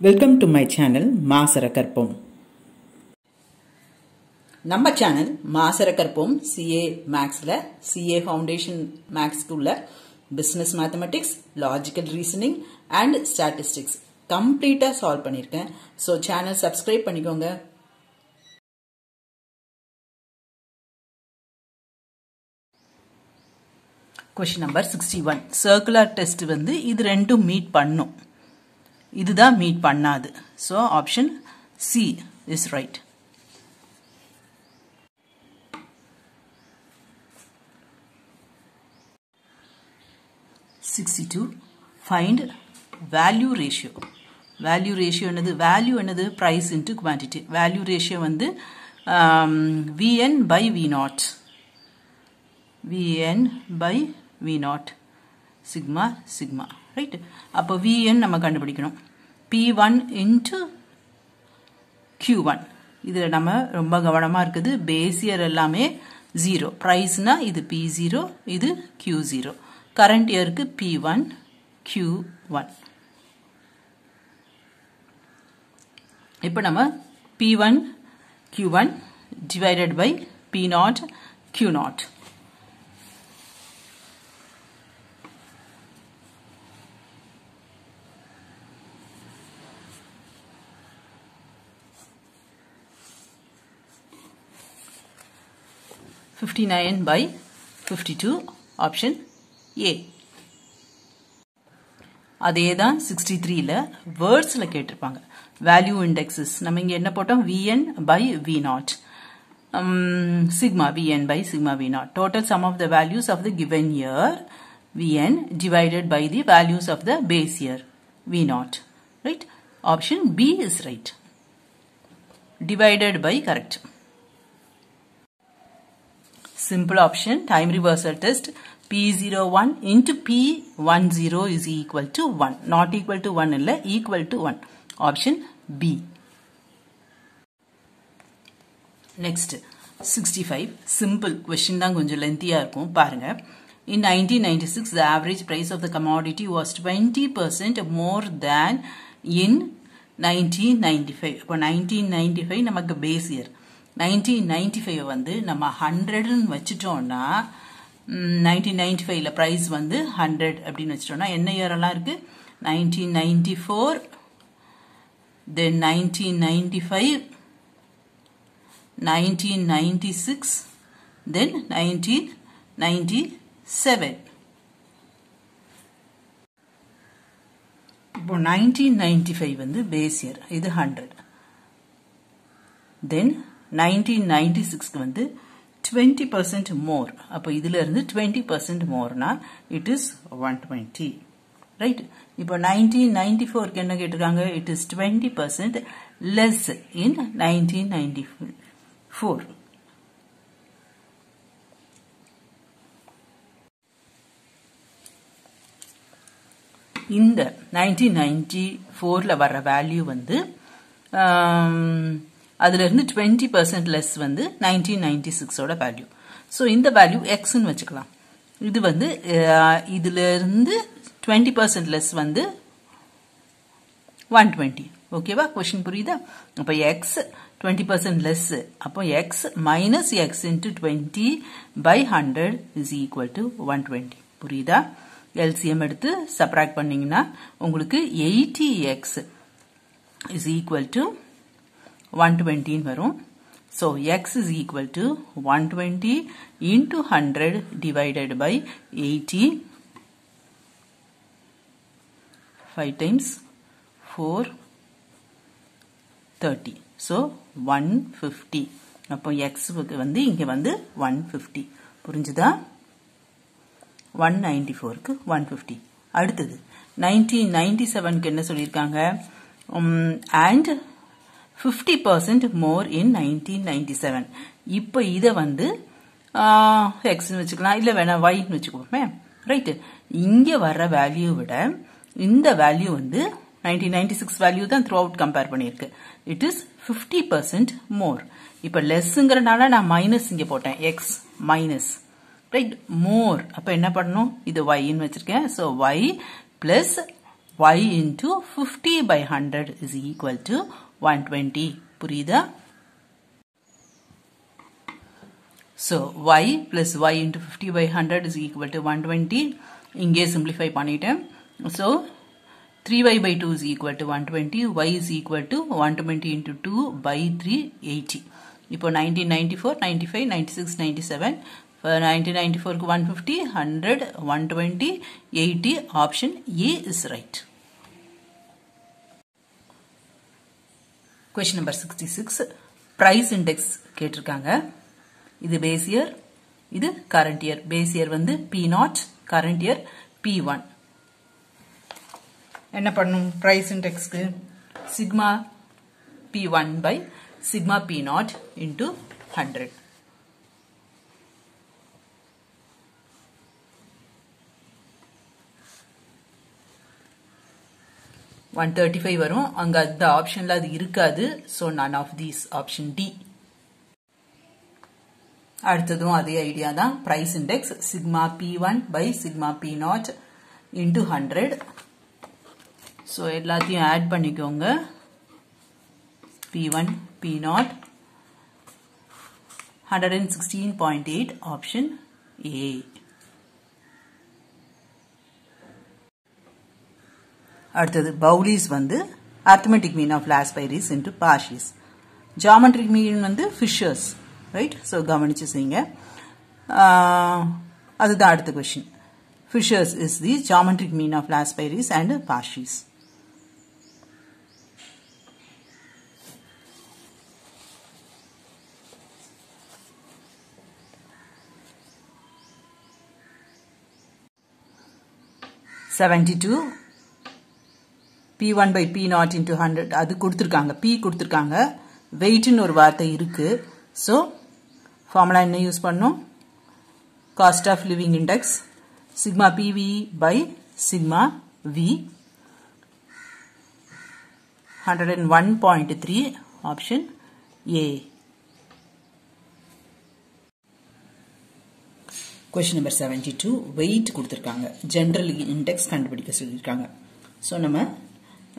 Welcome to my channel மாசர கற்போம் நம்ம சேனல் மாசர கற்போம் சிஏ மேக்ஸில் சிஏ ஃபவுண்டேஷன் மேக்ஸ்க்கு உள்ள business mathematics logical reasoning and statistics கம்ப்ளீட்டாக சால்வ் பண்ணியிருக்கேன். ஸோ சேனல் சப்ஸ்கிரைப் பண்ணிக்கோங்க. Question number sixty one circular test வந்து இது ரெண்டும் மீட் பண்ணும். இதுதான் மீட் பண்ணாது. So option C is right sixty two find value ratio value ratio என்னது? வேல்யூ என்னது? Price into quantity value ratio வந்து VN by V naught VN by V naught sigma sigma right அப்போ VN நம்ம கண்டுபிடிக்கணும். P one into Q one இதில் நம்ம ரொம்ப கவனமாக இருக்குது. பேசியர் எல்லாமே ஜீரோ ப்ரைஸ்னா இது பி ஜீரோ இது கியூ ஜீரோ கரண்ட் இயருக்கு பி ஒன் கியூ ஒன் இப்போ நம்ம P one Q one divided by P naught Q naught fifty nine by fifty two option A அதே தான் சிக்ஸ்டி த்ரீல வேர்ட்ஸில் கேட்டிருப்பாங்க. வேல்யூ இண்டெக்ஸஸ் நம்ம இங்கே என்ன போட்டோம்? VN by V naught sigma VN by sigma V naught total sum of the values of the given year VN divided by the values of the base year V naught right option B is right divided by correct simple option time reversal test p01 into p10 is equal to 1 not equal to 1 illa equal to 1 option b next 65 simple question தான் கொஞ்சு lengthyயா இருக்கும் பாருங்க in 1996 the average price of the commodity was 20% more than in 1995 அப்போ 1995 நமக்கு base year. Nineteen ninety five வந்து நம்ம ஹண்ட்ரட்னு வச்சுட்டோம்னா நைன்டீன் நைன்டி ஃபைவ்ல ப்ரைஸ் வந்து ஹண்ட்ரட் அப்படின்னு வச்சுட்டோம்னா என்ன இயரெல்லாம் இருக்கு? Nineteen ninety four then nineteen ninety five nineteen ninety six then nineteen ninety seven. இப்போ நைன்டீன் நைன்டி ஃபைவ் வந்து பேஸ் இயர் இது ஹண்ட்ரட் தென் நைன்டீன் நைன்டி சிக்ஸ்க்கு வந்து டுவெண்ட்டி பர்சன்ட் மோர் அப்போ இதுல இருந்து twenty percent Morna it is one twenty right இப்போ nineteen ninety ஃபோருக்கு என்ன கேட்டிருக்காங்க? It is twenty percent less in nineteen ninety four இந்த நைன்டீன் நைன்டி ஃபோரில் வர்ற வேல்யூ வந்து அதுலேருந்து டுவெண்ட்டி பர்சன்ட் லெஸ் வந்து நைன்டீன் நைன்டி சிக்ஸோட வேல்யூ ஸோ இந்த வேல்யூ எக்ஸ்ன்னு வச்சுக்கலாம். இது வந்து இதுலேருந்து டுவெண்ட்டி பர்சன்ட் லெஸ் வந்து ஒன் டுவெண்ட்டி ஓகேவா கொஷின் புரியுதா? அப்போ எக்ஸ் டுவெண்ட்டி பர்சன்ட் லெஸ் அப்போ X minus X into twenty by hundred is equal to one twenty புரியுதா? எல்சிஎம் எடுத்து சப்ராக்ட் பண்ணிங்கன்னா உங்களுக்கு eighty X is equal to 120 வரும். So x is equal to 120 into 100 divided by 80 5 times 4 30 so 150 அப்போ x வந்து இங்க வந்து 150 புரிஞ்சுதா? 194க்கு 150 அடுத்தது 1997க்கு என்ன சொல்லியிருக்காங்க? and fifty percent more in nineteen ninety seven இப்போ இதை வந்து எக்ஸ்னு வச்சுக்கலாம் இல்லை வேணா ஒய்னு வச்சுக்கோமே ரைட்டு இங்கே வர்ற வேல்யூ விட இந்த வேல்யூ வந்து நைன்டீன் நைன்டி சிக்ஸ் வேல்யூ தான் த்ரூ அவுட் கம்பேர் பண்ணியிருக்கு. It is fifty percent more இப்போ லெஸ்ஸுங்கிறனால நான் மைனஸ் இங்கே போட்டேன். எக்ஸ் மைனஸ் ரைட் மோர் அப்போ என்ன பண்ணணும்? இது ஒய்ன்னு வச்சிருக்கேன். So Y plus Y into fifty by hundred is equal to 120 புரியுதா so y plus y into 50 by 100 is equal to 120 இங்கே simplify பண்ணிட்டேன் so 3y by 2 is equal to 120 y is equal to 120 into 2 by 3 80 இப்போ 1994 95 96 97 for 1994 க்கு 150 100 120 80 option A is right Question number sixty six price index கேட்டிருக்காங்க. இது base year இது current year base year வந்து P naught current year P one என்ன பண்ணும்? Price இண்டெக்ஸ்க்கு sigma P one by sigma P naught into hundred one thirty five வரும். அங்க அந்த ஆப்ஷன்ல அது இருக்காது. So none of these option D அடுத்ததும் அதே ஐடியா தான். Price index sigma P one by sigma P naught into hundred so எல்லாத்தையும் ஆட் பண்ணிக்கோங்க. P one P naught hundred and sixteen point eight option A அடுத்தது Bowley's வந்து arithmetic mean of Laspeyres into Paasche's geometric mean வந்து Fisher's right so கவனிச்சு செய்யுங்க. அதுதான் அடுத்த question Fisher's is the geometric mean of Laspeyres and Paasche's seventy two P one by P naught into hundred அது கொடுத்துருக்காங்க. P கொடுத்துருக்காங்க. வெயிட்னு ஒரு வார்த்தை இருக்குது ஸோ ஃபார்முலா என்ன யூஸ் பண்ணும்? Cost of living index sigma PV by sigma V hundred and one point three option A question number seventy two weight கொடுத்துருக்காங்க. ஜென்ரல் இண்டெக்ஸ் கண்டுபிடிக்க சொல்லியிருக்காங்க. ஸோ நம்ம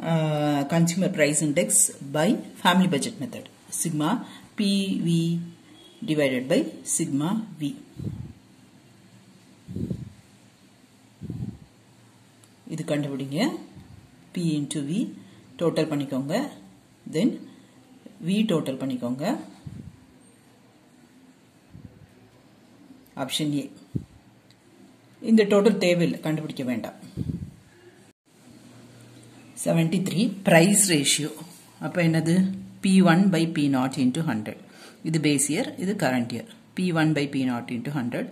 Uh, consumer price index by family budget method sigma PV divided by sigma V இது கண்டுபிடிங்க. P into V total பண்ணிக்கோங்க. Then V total பண்ணிக்கோங்க. Option A இந்த total தேவையில்லை. கண்டுபிடிக்க வேண்டாம். செவன்டி த்ரீ ப்ரைஸ் ரேஷியோ அப்போ என்னது? P one by P naught into hundred இது பேஸ் இயர் இது current year P one by P naught into hundred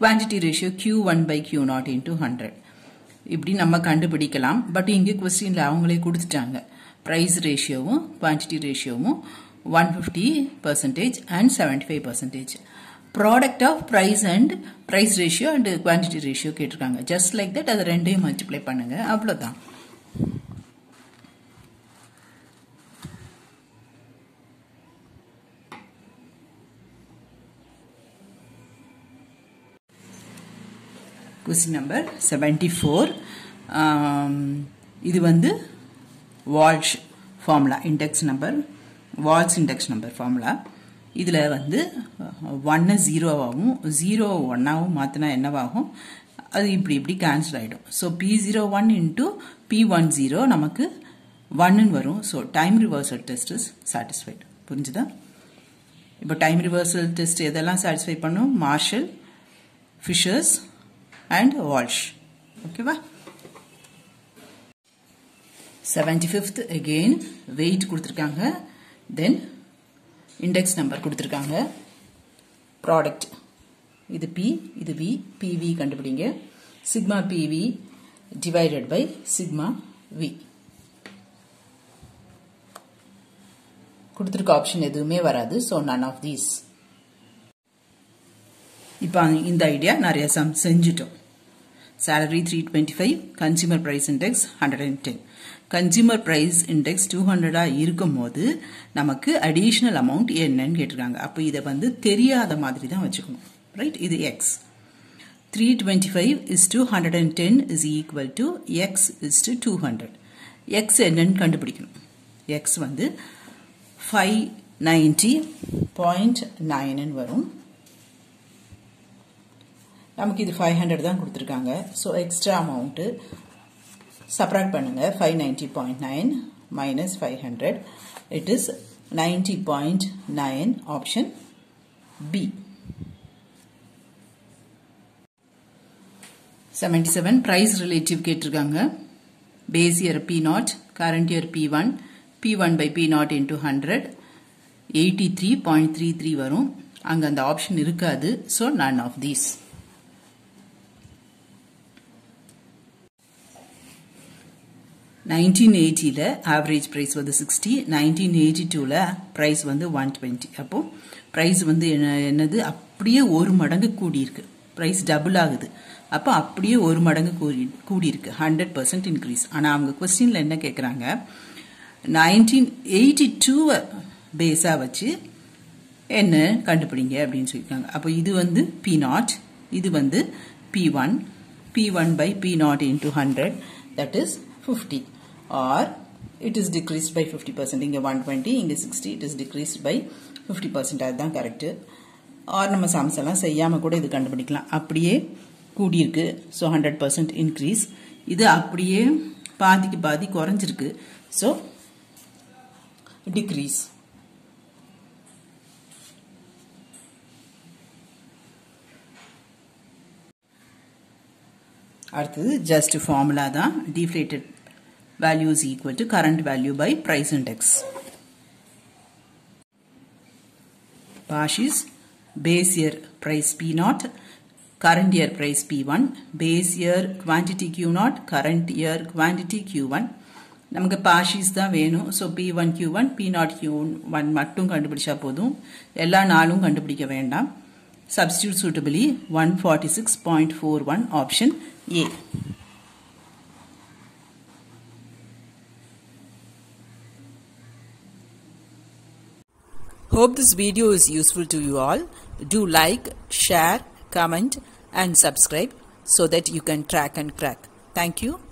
quantity ratio Q one by Q naught into hundred இப்படி நம்ம கண்டுபிடிக்கலாம். But இங்கே கொஸ்டினில் அவங்களே கொடுத்துட்டாங்க. ப்ரைஸ் ரேஷியோவும் quantity ரேஷியோவும் one fifty percentage and seventy five percentage product of price and price ratio and quantity ratio கேட்டிருக்காங்க. Just like that அதை ரெண்டையும் மல்டிப்ளை பண்ணுங்கள் அவ்வளோதான் கொஸ்டின் நம்பர் செவன்டி ஃபோர் இது வந்து Walsh formula index number Walsh index number formula இதில் வந்து ஒன்று ஜீரோவாகவும் ஜீரோ ஒன்னாகவும் மாற்றினா என்னவாகும்? அது இப்படி இப்படி கேன்சல் ஆகிடும் so P zero one into P one zero நமக்கு ஒன்னுன்னு வரும். So time reversal test is satisfied புரிஞ்சுதா? இப்போ டைம் ரிவர்சல் டெஸ்ட் எதெல்லாம் சாட்டிஸ்ஃபை பண்ணும்? Marshall Fisher's and Walsh. ஓகேவா செவன்டி ஃபிஃப்த் அகெயின் வெயிட் கொடுத்துருக்காங்க. தென் இண்டெக்ஸ் நம்பர் கொடுத்துருக்காங்க. ப்ராடக்ட் இது பி இது வி பிவி கண்டுபிடிங்க. Sigma PV divided by sigma V கொடுத்துருக்க ஆப்ஷன் எதுவுமே வராது. ஸோ நன் ஆஃப் தீஸ் இப்போ இந்த ஐடியா நிறைய சம் செஞ்சுட்டோம். Salary 325 consumer price index 110 consumer price index two ஹண்ட்ரடாக இருக்கும் போது நமக்கு அடிஷ்னல் அமௌண்ட் என்னன்னு கேட்டிருக்காங்க. அப்போ இதை வந்து தெரியாத மாதிரி தான் வச்சுக்கணும். ரைட் இது X 325 is to 110 is equal to x is to 200 x என்னன்னு கண்டுபிடிக்கணும். X வந்து 590.9 வரும். நமக்கு இது ஃபைவ் ஹண்ட்ரட் தான் கொடுத்துருக்காங்க ஸோ எக்ஸ்ட்ரா அமௌண்ட்டு சப்ராக்ட் பண்ணுங்கள் five ninety point nine minus five hundred it is ninety point nine option B seventy seven price relative கேட்டிருக்காங்க base year P naught current year P one P one by P naught into hundred eighty three point three three வரும் அங்கே அந்த option இருக்காது so none of these nineteen எயிட்டியில் average price வந்து sixty nineteen eighty டூவில் price வந்து one twenty அப்போது price வந்து என்ன என்னது? அப்படியே ஒரு மடங்கு கூடியிருக்கு. ப்ரைஸ் டபுள் ஆகுது. அப்போ அப்படியே ஒரு மடங்கு கூடி கூடியிருக்கு. ஹண்ட்ரட் பர்சன்ட் இன்க்ரீஸ் ஆனால் அவங்க கொஸ்டினில் என்ன கேட்குறாங்க நைன்டீன் எயிட்டி டூவை பேஸாக வச்சு என்ன கண்டுபிடிங்க அப்படின்னு சொல்லியிருக்காங்க. அப்போ இது வந்து பி நாட் இது வந்து P one P one by P naught into hundred that is fifty or it is decreased by 50% இங்க 120 இங்க 60 it is decreased by 50% அதுதான் கரெக்ட் ஆர் நம்ம சம்ஸ் எல்லாம் செய்யாம கூட இது கண்டுபிடிக்கலாம். அப்படியே கூடியிருக்கு. ஸோ ஹண்ட்ரட் பர்சன்ட் இன்க்ரீஸ் இது அப்படியே பாதிக்கு பாதி குறைஞ்சிருக்கு. ஸோ டிக்ரீஸ் அடுத்தது ஜஸ்ட் ஃபார்முலா தான். Deflated value is equal to current value by price index. Pash is base year price P naught, current year price P1, base year quantity Q naught, current year quantity Q1. நமக்கு Paasche's தான் வேணும் so p one q one p not q one மட்டும் கண்டுபிடிச்சா போதும் எல்லா நாளும் கண்டுபிடிக்க வேண்டாம் substitute suitably one forty six Hope this video is useful to you all. Do like, share, comment and subscribe so that you can track and crack. Thank you.